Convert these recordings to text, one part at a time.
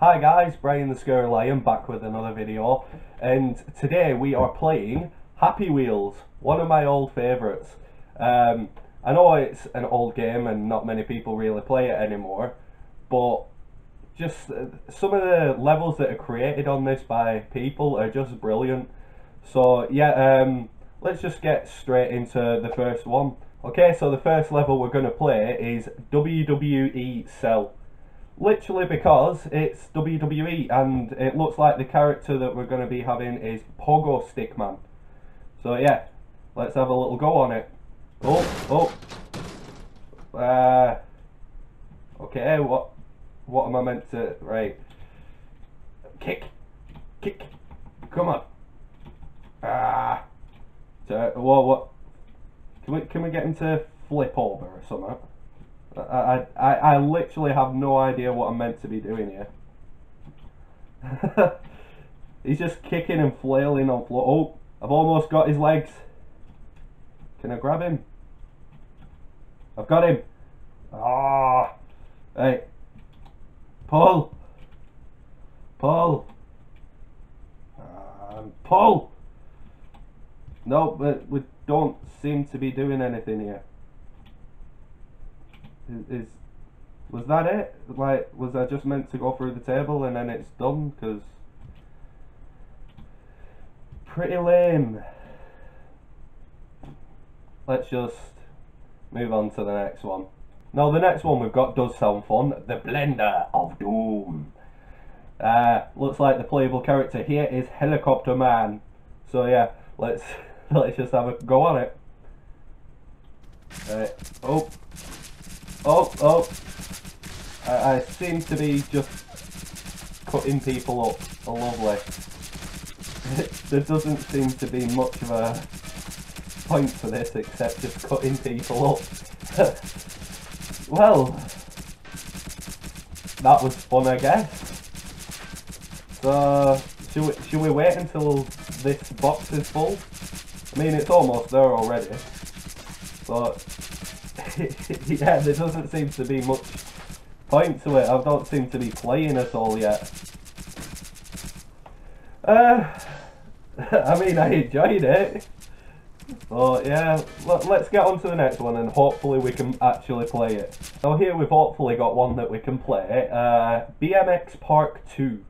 Hi guys, Brian the Scary Lion back with another video and today we are playing Happy Wheels, one of my old favourites. Um, I know it's an old game and not many people really play it anymore, but just uh, some of the levels that are created on this by people are just brilliant. So yeah, um, let's just get straight into the first one. Okay, so the first level we're going to play is WWE Cell literally because it's WWE and it looks like the character that we're going to be having is Pogo Stickman. So yeah, let's have a little go on it. Oh, oh. Uh, okay, what what am I meant to, right. Kick, kick, come on. Ah. So, what, what, can we, can we get him to flip over or something? I, I, I literally have no idea what I'm meant to be doing here. He's just kicking and flailing on floor. Oh, I've almost got his legs. Can I grab him? I've got him. Ah, oh. hey, pull, pull, um, pull. No, but we don't seem to be doing anything here. Is, is was that it? Like, was I just meant to go through the table and then it's done? Because pretty lame. Let's just move on to the next one. Now the next one we've got does sound fun. The Blender of Doom. Uh, looks like the playable character here is Helicopter Man. So yeah, let's let's just have a go on it. Right. Oh, Oh, oh. I, I seem to be just cutting people up. Oh, lovely. there doesn't seem to be much of a point for this except just cutting people up. well, that was fun, I guess. So, should we, should we wait until this box is full? I mean, it's almost there already. But yeah, there doesn't seem to be much point to it. I don't seem to be playing at all yet. Uh, I mean, I enjoyed it. But yeah, let, us get on to the next one and hopefully we can actually play it. So here we've hopefully got one that we can play. Uh, BMX Park 2.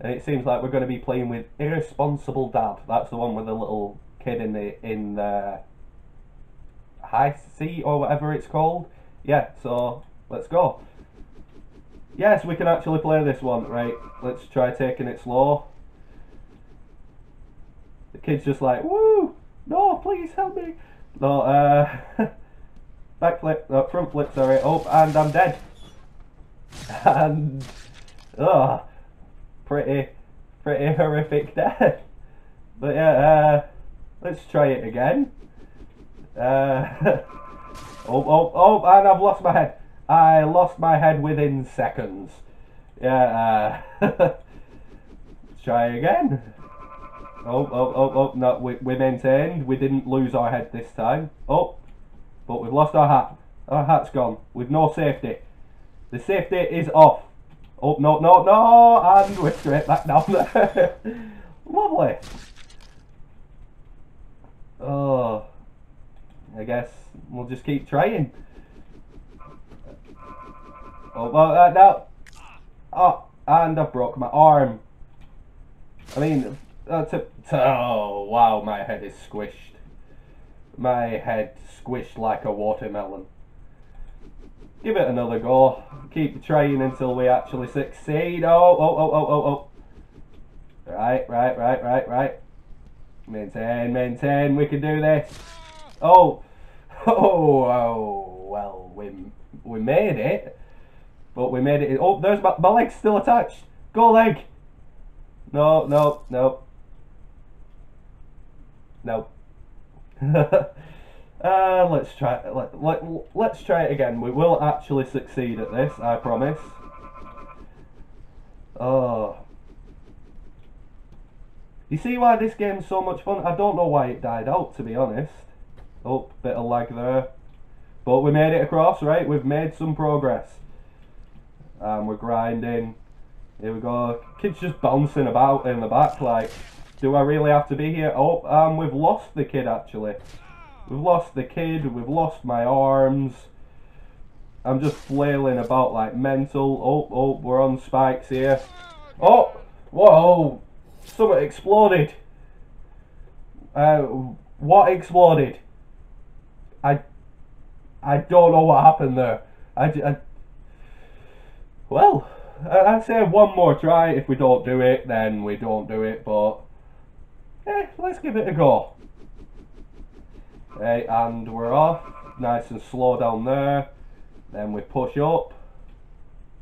And it seems like we're going to be playing with Irresponsible Dad. That's the one with the little kid in the in the high C or whatever it's called. Yeah, so let's go. Yes, we can actually play this one. Right, let's try taking it slow. The kid's just like, woo! No, please help me. No, uh, backflip, no, front flip, sorry. Oh, and I'm dead. And, oh, pretty, pretty horrific death. But yeah, uh, let's try it again. Uh, oh, oh, oh, and I've lost my head. I lost my head within seconds. Yeah, uh, try again. Oh, oh, oh, oh, no, we, we maintained. We didn't lose our head this time. Oh, but we've lost our hat. Our hat's gone. With no safety. The safety is off. Oh, no, no, no, and we're straight back down there. Lovely. Oh. I guess we'll just keep trying. Oh, well, uh, no. Oh, and I broke my arm. I mean, that's a, oh, wow, my head is squished. My head squished like a watermelon. Give it another go. Keep trying until we actually succeed. Oh, oh, oh, oh, oh, oh. Right, right, right, right, right. Maintain, maintain. We can do this. Oh, oh, oh, well, we we made it, but we made it. Oh, there's my, my leg's still attached. Go leg. No, no, no, no. uh, let's try. Let, let let's try it again. We will actually succeed at this. I promise. Oh. You see why this game's so much fun? I don't know why it died out, to be honest. Oh, bit of lag there. But we made it across, right? We've made some progress. And we're grinding. Here we go. Kid's just bouncing about in the back like, do I really have to be here? Oh, um, we've lost the kid actually. We've lost the kid, we've lost my arms. I'm just flailing about like mental. Oh, oh, we're on spikes here. Oh, whoa, something exploded. Uh, what exploded? I, I don't know what happened there. I, I well, I'd say one more try. If we don't do it, then we don't do it. But, eh, let's give it a go. Okay, and we're off. Nice and slow down there. Then we push up.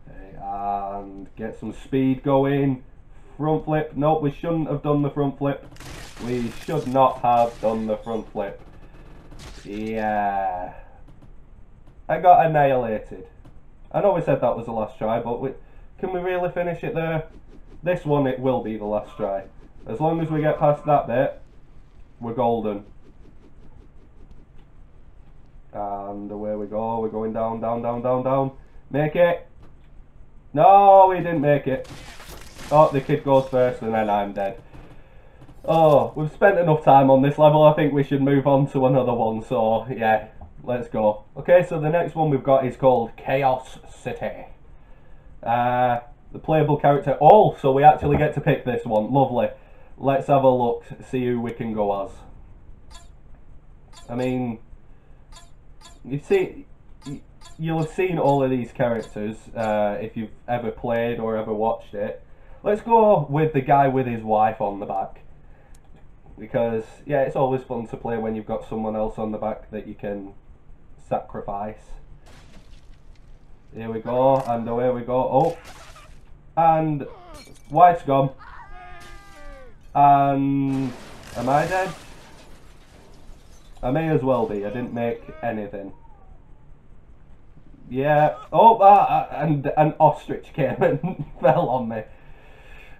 Okay, and get some speed going. Front flip. Nope, we shouldn't have done the front flip. We should not have done the front flip. Yeah. I got annihilated. I know we said that was the last try, but we, can we really finish it there? This one, it will be the last try. As long as we get past that bit, we're golden. And away we go. We're going down, down, down, down, down. Make it. No, we didn't make it. Oh, the kid goes first and then I'm dead. Oh, we've spent enough time on this level. I think we should move on to another one. So, yeah, let's go. Okay, so the next one we've got is called Chaos City. Uh, the playable character. Oh, so we actually get to pick this one. Lovely. Let's have a look, see who we can go as. I mean, you see, you'll have seen all of these characters uh, if you've ever played or ever watched it. Let's go with the guy with his wife on the back. Because, yeah, it's always fun to play when you've got someone else on the back that you can sacrifice. Here we go, and away we go. Oh, and wife's gone. And am I dead? I may as well be. I didn't make anything. Yeah. Oh, uh, and an ostrich came and fell on me.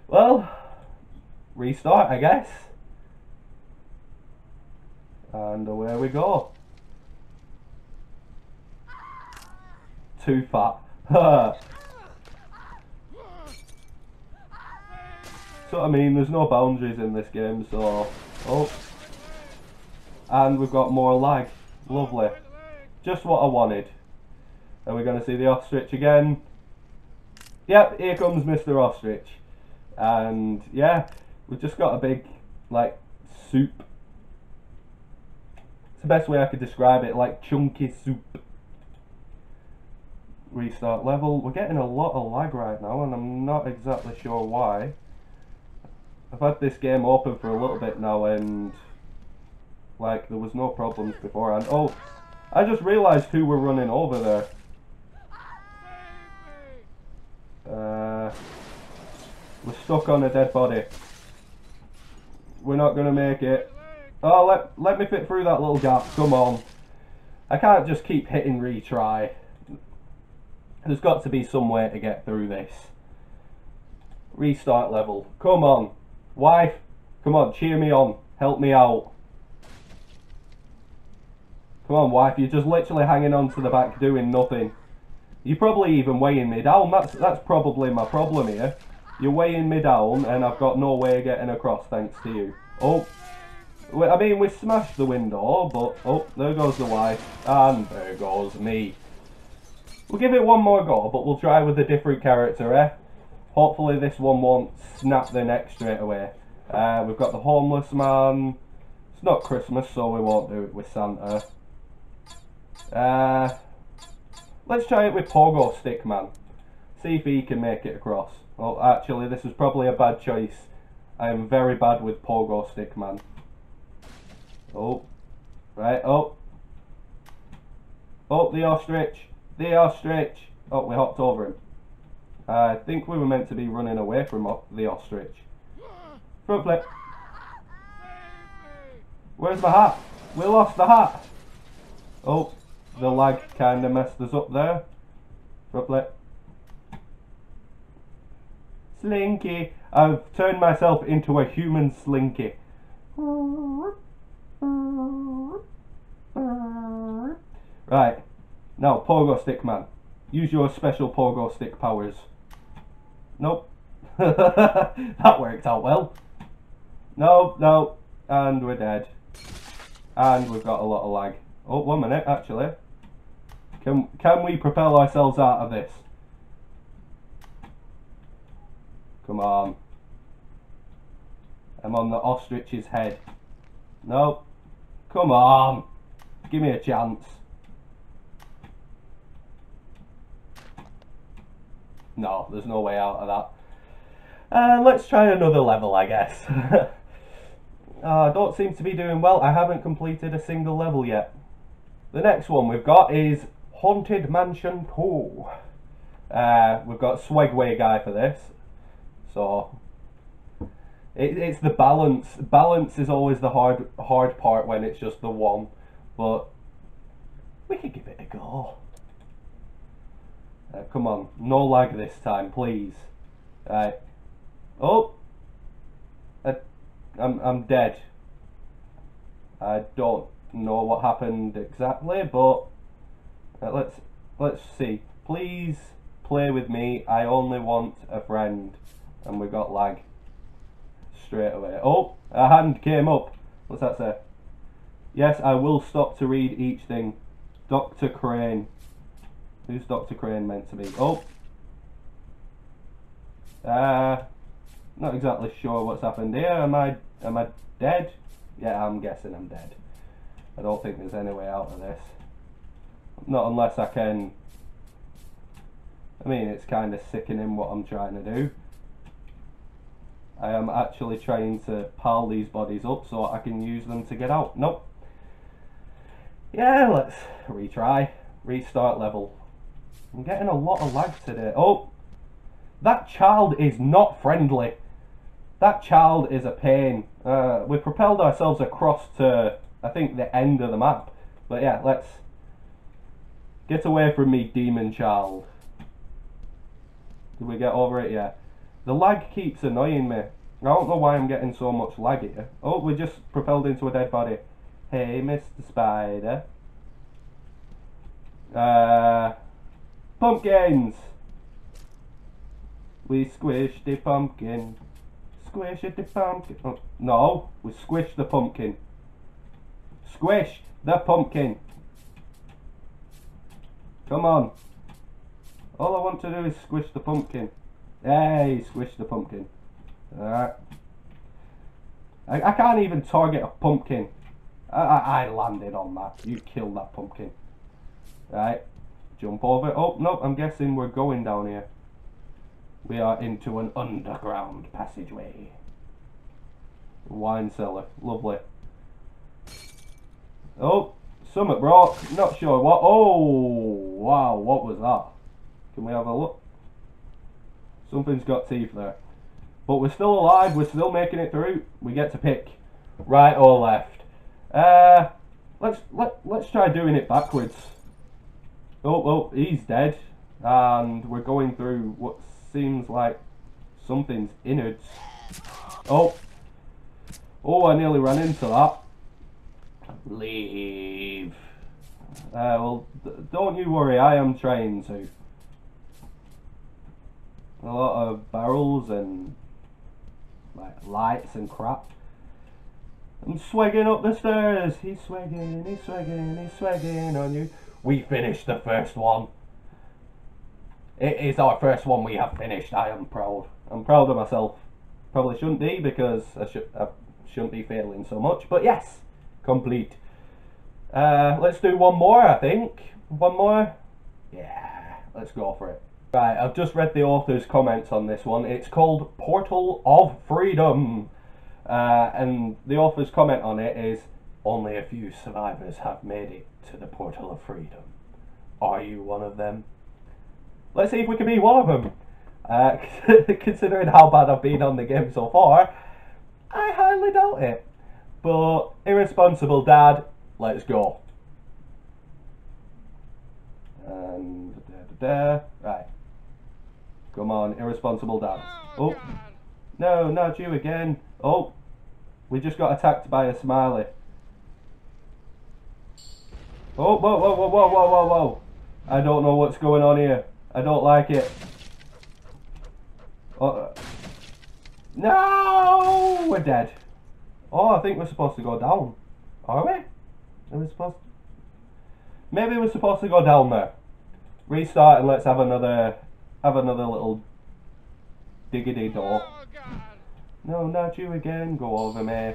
Well, restart, I guess. And away we go. Too fat. so I mean, there's no boundaries in this game, so... Oh. And we've got more lag. Lovely. Just what I wanted. Are we're going to see the ostrich again? Yep, here comes Mr. Ostrich. And yeah, we've just got a big, like, soup. It's the best way I could describe it, like chunky soup. Restart level. We're getting a lot of lag right now, and I'm not exactly sure why. I've had this game open for a little bit now, and like, there was no problems beforehand. Oh, I just realised who we're running over there. Uh, we're stuck on a dead body. We're not to make it. Oh, let, let me fit through that little gap. Come on. I can't just keep hitting retry. There's got to be some way to get through this. Restart level. Come on. Wife, come on, cheer me on. Help me out. Come on, wife, you're just literally hanging on to the back doing nothing. You're probably even weighing me down. That's, that's probably my problem here. You're weighing me down and I've got no way of getting across thanks to you. Oh, I mean, we smashed the window, but... Oh, there goes the wife. And there goes me. We'll give it one more go, but we'll try with a different character, eh? Hopefully this one won't snap the neck straight away. Uh, we've got the homeless man. It's not Christmas, so we won't do it with Santa. Uh, let's try it with Pogo Stick Man. See if he can make it across. Oh, actually, this is probably a bad choice. I am very bad with Pogo Stick Man. Oh, right, oh. Oh, the ostrich. The ostrich. Oh, we hopped over him. I think we were meant to be running away from the ostrich. Front flip. Where's the hat? We lost the hat. Oh, the lag kind of messed us up there. Roughly. Slinky. I've turned myself into a human slinky. Right. Now, pogo stick man. Use your special pogo stick powers. Nope. that worked out well. No, no, and we're dead. And we've got a lot of lag. Oh, one minute, actually. Can, can we propel ourselves out of this? Come on. I'm on the ostrich's head. No. Come on. Give me a chance. No, there's no way out of that. Uh, let's try another level, I guess. uh, I don't seem to be doing well. I haven't completed a single level yet. The next one we've got is Haunted Mansion 2. Uh, we've got Swegway guy for this. So, it, it's the balance. Balance is always the hard hard part when it's just the one. But, we can give it a go. Uh, come on, no lag this time, please. Right. Oh! Uh, I'm, I'm dead. I don't know what happened exactly, but uh, let's let's see. Please play with me. I only want a friend, and we got lag straight away. Oh, a hand came up. What's that say? Yes, I will stop to read each thing. Dr. Crane. Who's Dr. Crane meant to be? Oh! Uh, not exactly sure what's happened here. Am I, am I dead? Yeah, I'm guessing I'm dead. I don't think there's any way out of this. Not unless I can... I mean, it's kind of sickening what I'm trying to do. I am actually trying to pile these bodies up so I can use them to get out. Nope. Yeah, let's retry. Restart level. I'm getting a lot of lag today. Oh, that child is not friendly. That child is a pain. Uh, we propelled ourselves across to, I think, the end of the map. But yeah, let's get away from me, demon child. Did we get over it? Yeah. The lag keeps annoying me. I don't know why I'm getting so much lag here. Oh, we just propelled into a dead body. Hey, Mr. Spider. Uh, Pumpkins! We squished the pumpkin. Squish the pumpkin. Oh, no, we squished the pumpkin. Squish the pumpkin. Come on. All I want to do is squish the pumpkin. Hey, squish the pumpkin. Alright. I, I can't even target a pumpkin. I, I, I landed on that. You killed that pumpkin. Right. Jump over. Oh, no, I'm guessing we're going down here. We are into an underground passageway. Wine cellar. Lovely. Oh, summit broke. Not sure what. Oh, wow, what was that? Can we have a look? Something's got teeth there. But we're still alive. We're still making it through. We get to pick right or left. Uh, let's let let's try doing it backwards. Oh, oh, he's dead. And we're going through what seems like something's innards. Oh. Oh, I nearly ran into that. Leave. Uh, well, don't you worry, I am trying to. A lot of barrels and like lights and crap. I'm swagging up the stairs. He's swagging, he's swagging, he's swagging on you we finished the first one. It is our first one we have finished. I am proud. I'm proud of myself. Probably shouldn't be because I, sh I shouldn't be failing so much. But yes, complete. Uh, let's do one more, I think. One more? Yeah, let's go for it. Right, I've just read the author's comments on this one. It's called Portal of Freedom. Uh, and the author's comment on it is, only a few survivors have made it to the portal of freedom. Are you one of them? Let's see if we can be one of them. Uh, considering how bad I've been on the game so far, I highly doubt it. But irresponsible dad, let's go. And da, da, da. right. Come on, irresponsible dad. Oh, no, not you again. Oh, we just got attacked by a smiley. Oh, whoa, whoa, whoa, whoa, whoa, whoa, whoa. I don't know what's going on here. I don't like it. Oh, uh, No, we're dead. Oh, I think we're supposed to go down. Are we? Are we supposed? Maybe we're supposed to go down there. Restart and let's have another, have another little diggity door. Oh. No, not you again. Go over me.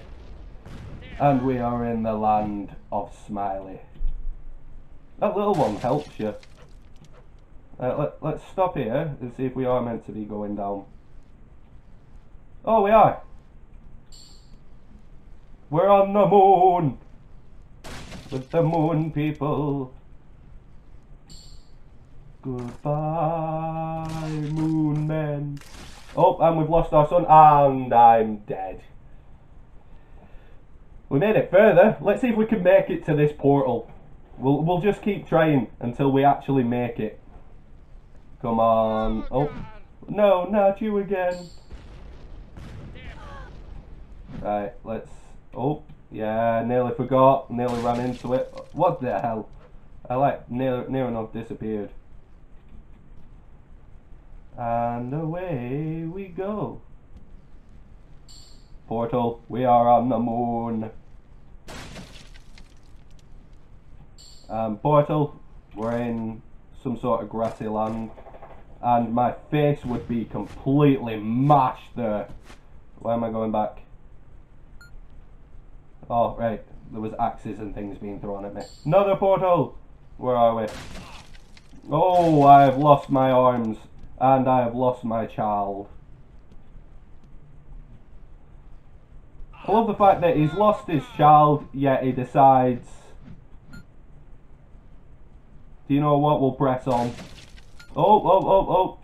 And we are in the land of Smiley. That little one helps you. Uh, let, let's stop here and see if we are meant to be going down. Oh, we are. We're on the moon. With the moon people. Goodbye, moon men. Oh, and we've lost our son, and I'm dead. We made it further. Let's see if we can make it to this portal. We'll we'll just keep trying until we actually make it. Come on. Oh, no, not you again. Right, let's. Oh, yeah, nearly forgot. Nearly ran into it. What the hell? I like near near enough disappeared. And away we go. Portal, we are on the moon. Um, portal, we're in some sort of grassy land. And my face would be completely mashed there. Why am I going back? Oh, right. There was axes and things being thrown at me. Another portal! Where are we? Oh, I have lost my arms. And I have lost my child. I love the fact that he's lost his child, yet he decides... Do you know what? We'll press on. Oh, oh, oh, oh.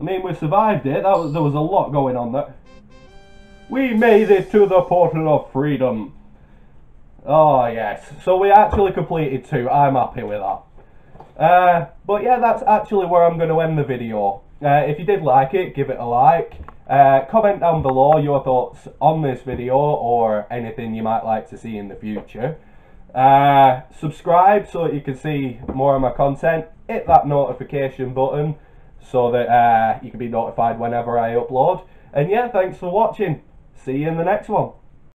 I mean, we survived it. That was, there was a lot going on there. We made it to the portal of freedom. Oh, yes. So we actually completed two. I'm happy with that. Uh, but yeah, that's actually where I'm going to end the video. Uh, if you did like it, give it a like. Uh, comment down below your thoughts on this video or anything you might like to see in the future. Uh, subscribe so that you can see more of my content. Hit that notification button so that uh, you can be notified whenever I upload. And yeah, thanks for watching. See you in the next one.